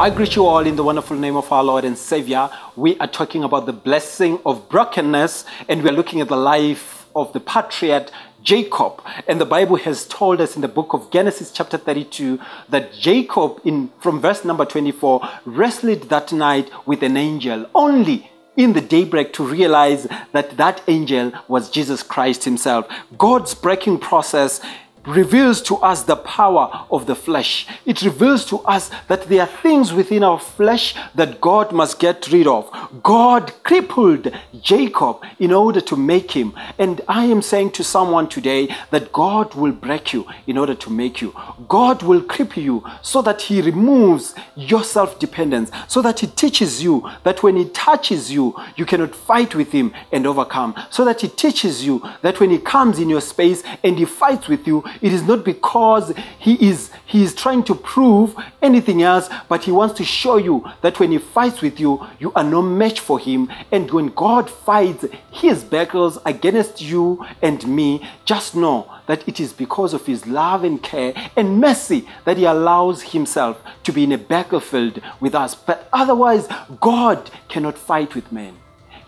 I greet you all in the wonderful name of our Lord and Savior. We are talking about the blessing of brokenness, and we are looking at the life of the patriarch Jacob. And the Bible has told us in the book of Genesis, chapter 32, that Jacob, in from verse number 24, wrestled that night with an angel, only in the daybreak to realize that that angel was Jesus Christ Himself. God's breaking process reveals to us the power of the flesh. It reveals to us that there are things within our flesh that God must get rid of. God crippled Jacob in order to make him. And I am saying to someone today that God will break you in order to make you. God will cripple you so that He removes your self dependence, so that He teaches you that when He touches you, you cannot fight with Him and overcome. So that He teaches you that when He comes in your space and He fights with you, it is not because he is, he is trying to prove anything else, but he wants to show you that when he fights with you, you are no match for him. And when God fights his battles against you and me, just know that it is because of his love and care and mercy that he allows himself to be in a battlefield with us. But otherwise, God cannot fight with men.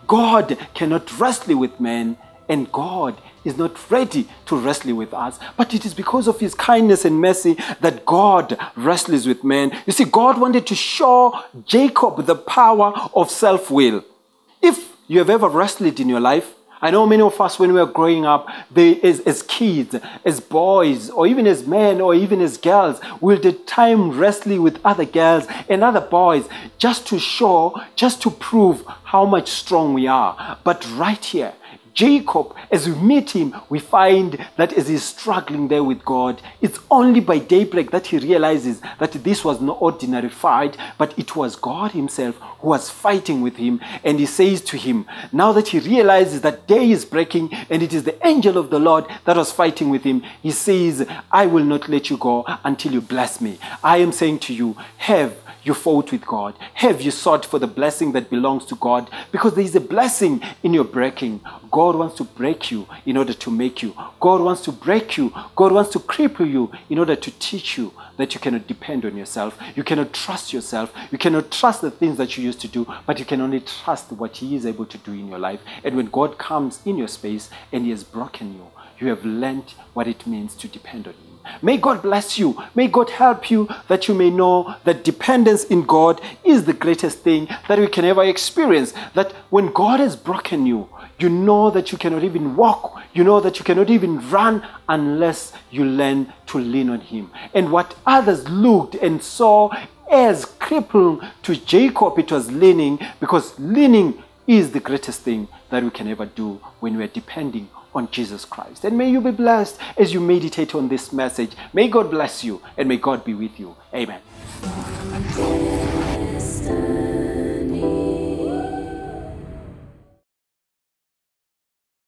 God cannot wrestle with men, and God is not ready to wrestle with us. But it is because of his kindness and mercy that God wrestles with men. You see, God wanted to show Jacob the power of self will. If you have ever wrestled in your life, I know many of us, when we were growing up, they, as, as kids, as boys, or even as men, or even as girls, will take time wrestling with other girls and other boys just to show, just to prove how much strong we are. But right here, Jacob, as we meet him, we find that as he's struggling there with God, it's only by daybreak that he realizes that this was no ordinary fight, but it was God himself who was fighting with him. And he says to him, now that he realizes that day is breaking and it is the angel of the Lord that was fighting with him, he says, I will not let you go until you bless me. I am saying to you, have you fought with God? Have you sought for the blessing that belongs to God? Because there is a blessing in your breaking. God wants to break you in order to make you. God wants to break you. God wants to cripple you in order to teach you that you cannot depend on yourself. You cannot trust yourself. You cannot trust the things that you used to do, but you can only trust what He is able to do in your life. And when God comes in your space and He has broken you, you have learned what it means to depend on Him. May God bless you. May God help you that you may know that dependence in God is the greatest thing that we can ever experience. That when God has broken you, you know that you cannot even walk. You know that you cannot even run unless you learn to lean on Him. And what others looked and saw as crippling to Jacob, it was leaning because leaning is the greatest thing that we can ever do when we are depending on Jesus Christ. And may you be blessed as you meditate on this message. May God bless you and may God be with you. Amen.